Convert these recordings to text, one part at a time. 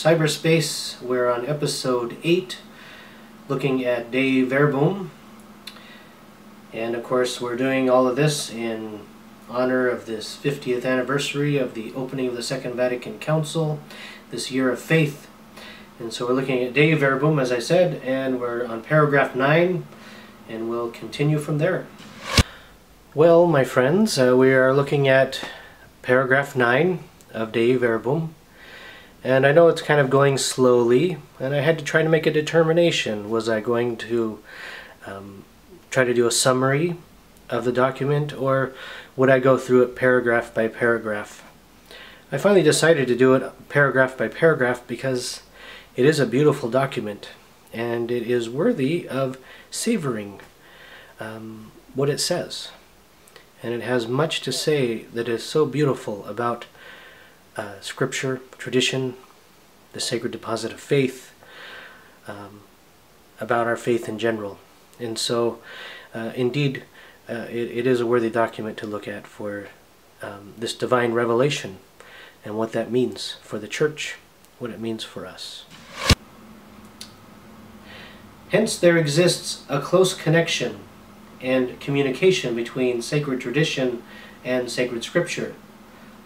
cyberspace. We're on episode 8, looking at Dei Verbum. And of course, we're doing all of this in honor of this 50th anniversary of the opening of the Second Vatican Council, this year of faith. And so we're looking at Dei Verbum, as I said, and we're on paragraph 9, and we'll continue from there. Well, my friends, uh, we are looking at paragraph 9 of Dei Verbum. And I know it's kind of going slowly, and I had to try to make a determination. Was I going to um, try to do a summary of the document, or would I go through it paragraph by paragraph? I finally decided to do it paragraph by paragraph because it is a beautiful document, and it is worthy of savoring um, what it says. And it has much to say that is so beautiful about uh, scripture, tradition, the sacred deposit of faith, um, about our faith in general. And so, uh, indeed, uh, it, it is a worthy document to look at for um, this divine revelation and what that means for the church, what it means for us. Hence, there exists a close connection and communication between sacred tradition and sacred scripture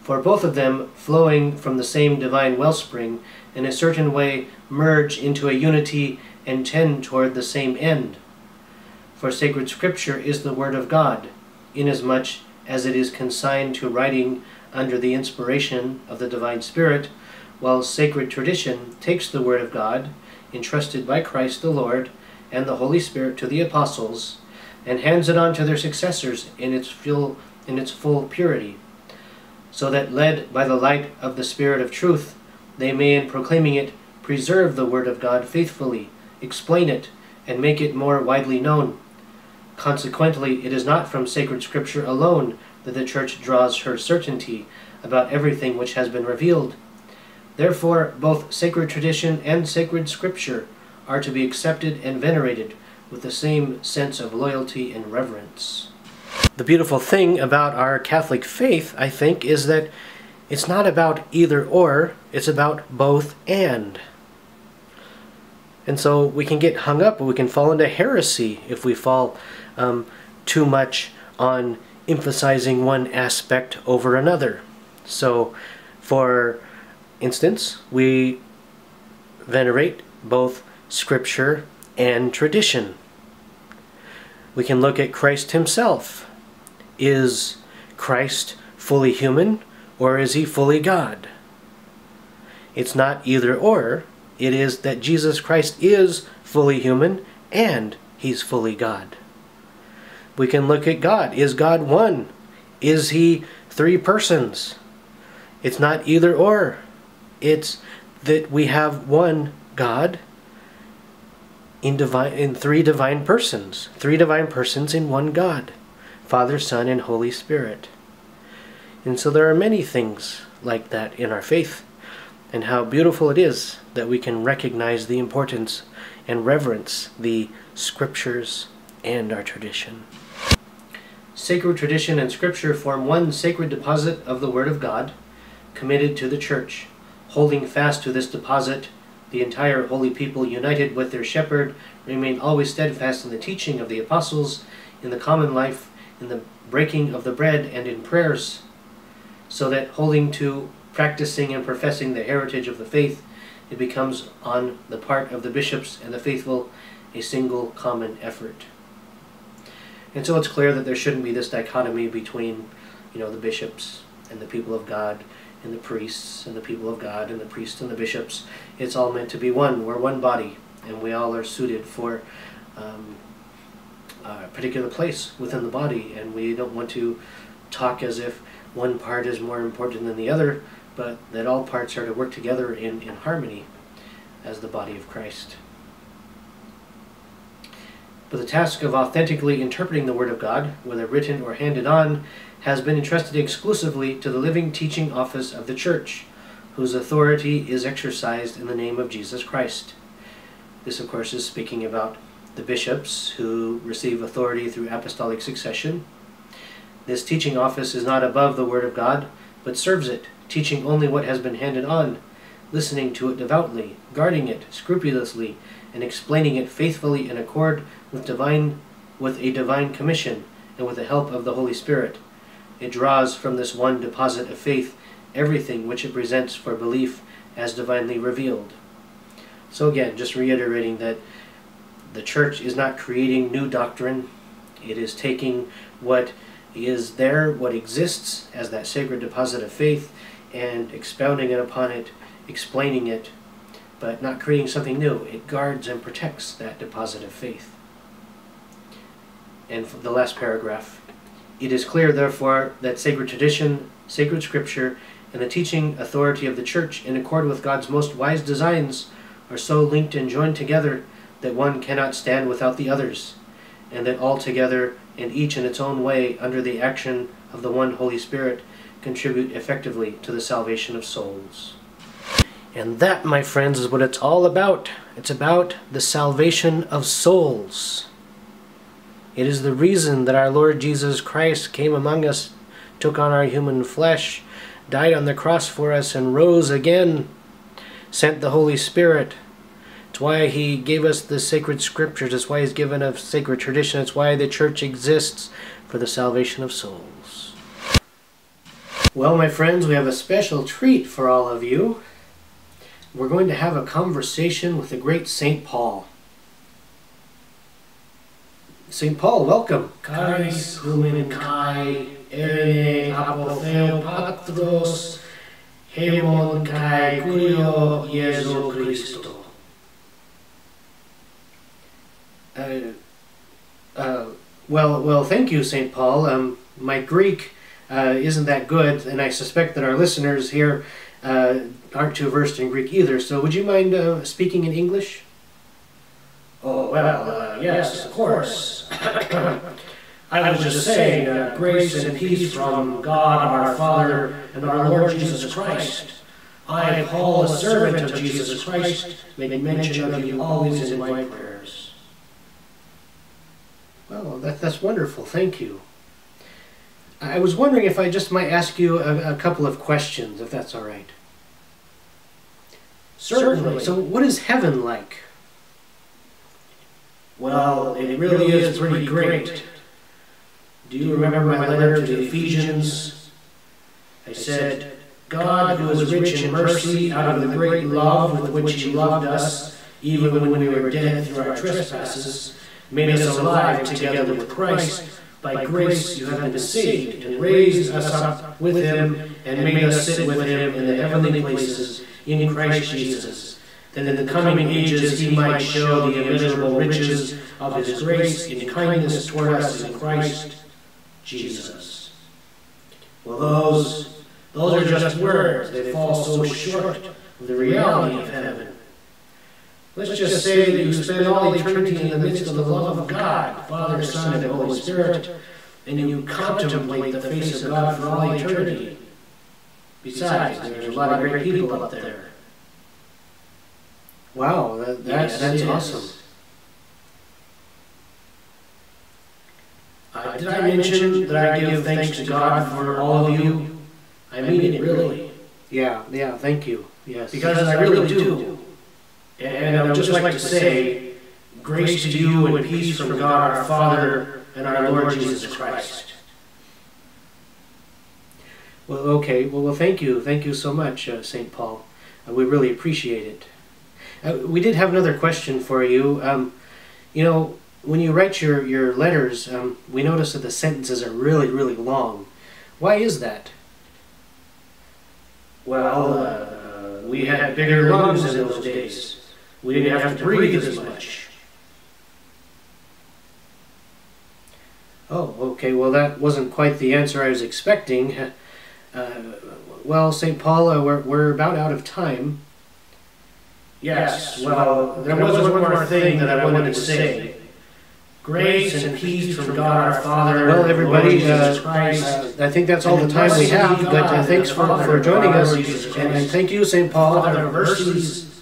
for both of them, flowing from the same divine wellspring, in a certain way merge into a unity and tend toward the same end. For sacred scripture is the Word of God, inasmuch as it is consigned to writing under the inspiration of the Divine Spirit, while sacred tradition takes the Word of God, entrusted by Christ the Lord and the Holy Spirit to the apostles, and hands it on to their successors in its full, in its full purity so that led by the light of the Spirit of truth, they may in proclaiming it preserve the Word of God faithfully, explain it, and make it more widely known. Consequently, it is not from sacred Scripture alone that the Church draws her certainty about everything which has been revealed. Therefore, both sacred tradition and sacred Scripture are to be accepted and venerated with the same sense of loyalty and reverence. The beautiful thing about our Catholic faith, I think, is that it's not about either or, it's about both and. And so we can get hung up, we can fall into heresy if we fall um, too much on emphasizing one aspect over another. So, for instance, we venerate both scripture and tradition. We can look at Christ himself is Christ fully human or is he fully God? It's not either or. It is that Jesus Christ is fully human and he's fully God. We can look at God. Is God one? Is he three persons? It's not either or. It's that we have one God in divine in three divine persons. Three divine persons in one God. Father, Son, and Holy Spirit. And so there are many things like that in our faith, and how beautiful it is that we can recognize the importance and reverence the scriptures and our tradition. Sacred tradition and scripture form one sacred deposit of the Word of God, committed to the Church. Holding fast to this deposit, the entire holy people, united with their shepherd, remain always steadfast in the teaching of the apostles, in the common life, in the breaking of the bread and in prayers, so that holding to practicing and professing the heritage of the faith, it becomes on the part of the bishops and the faithful a single common effort. And so it's clear that there shouldn't be this dichotomy between, you know, the bishops and the people of God and the priests and the people of God and the priests and the bishops. It's all meant to be one. We're one body, and we all are suited for um, uh, particular place within the body, and we don't want to talk as if one part is more important than the other, but that all parts are to work together in, in harmony as the body of Christ. But the task of authentically interpreting the Word of God, whether written or handed on, has been entrusted exclusively to the living teaching office of the Church, whose authority is exercised in the name of Jesus Christ. This, of course, is speaking about the bishops who receive authority through apostolic succession. This teaching office is not above the Word of God, but serves it, teaching only what has been handed on, listening to it devoutly, guarding it scrupulously, and explaining it faithfully in accord with divine with a divine commission and with the help of the Holy Spirit. It draws from this one deposit of faith everything which it presents for belief as divinely revealed. So again, just reiterating that the church is not creating new doctrine. It is taking what is there, what exists as that sacred deposit of faith, and expounding it upon it, explaining it, but not creating something new. It guards and protects that deposit of faith. And the last paragraph. It is clear, therefore, that sacred tradition, sacred scripture, and the teaching authority of the Church, in accord with God's most wise designs, are so linked and joined together that one cannot stand without the others, and that all together, and each in its own way, under the action of the one Holy Spirit, contribute effectively to the salvation of souls. And that, my friends, is what it's all about. It's about the salvation of souls. It is the reason that our Lord Jesus Christ came among us, took on our human flesh, died on the cross for us, and rose again, sent the Holy Spirit. It's why he gave us the sacred scriptures. It's why he's given us sacred tradition. It's why the church exists for the salvation of souls. Well, my friends, we have a special treat for all of you. We're going to have a conversation with the great St. Paul. St. Paul, welcome. Humen kai apotheo patros hemon kai Iesu Christo. Uh, uh, well, well, thank you, St. Paul. Um, my Greek uh, isn't that good, and I suspect that our listeners here uh, aren't too versed in Greek either. So, would you mind uh, speaking in English? Oh, well, uh, yes, of course. I was just saying, uh, grace and peace from God our Father and our Lord Jesus Christ. I, Paul, a servant of Jesus Christ, make mention of you always in my prayers. Well, that, that's wonderful. Thank you. I was wondering if I just might ask you a, a couple of questions, if that's all right. Certainly. So, what is heaven like? Well, it really is pretty great. Do you remember my letter to the Ephesians? I said, God, who is rich in mercy, out of the great love with which He loved us, even when we were dead through our trespasses, made us alive together with Christ. By grace you have been saved, and raised us up with Him, and made us sit with Him in the heavenly places in Christ Jesus that in the coming ages he might show the immeasurable riches of his grace in kindness toward us in Christ Jesus. Well, those, those are just words. They fall so short of the reality of heaven. Let's just say that you spend all eternity in the midst of the love of God, Father, Son, and Holy Spirit, and you contemplate the face of God for all eternity. Besides, there's a lot of great people up there. Wow, that, that's, that's awesome. Uh, did I mention that I give thanks to God for all of you? I mean it really, Yeah, yeah, thank you. Yes. because I really do. And I would just like to say, grace to you and peace from God our Father and our Lord Jesus Christ. Well, okay. Well, well, thank you. Thank you so much, uh, St. Paul. Uh, we really appreciate it. Uh, we did have another question for you. Um, you know, when you write your, your letters, um, we notice that the sentences are really, really long. Why is that? Well, uh, we had bigger lungs in those days. We didn't have to breathe as much. Oh, okay. Well, that wasn't quite the answer I was expecting. Uh, well, St. Paul, uh, we're, we're about out of time. Yes, well, there was one more thing that I wanted to say. Grace and peace from God our Father, Well, and everybody, Lord Jesus uh, Christ. I think that's all the time we have, but uh, thanks for, for joining us, and, and thank you, St. Paul. Father, mercies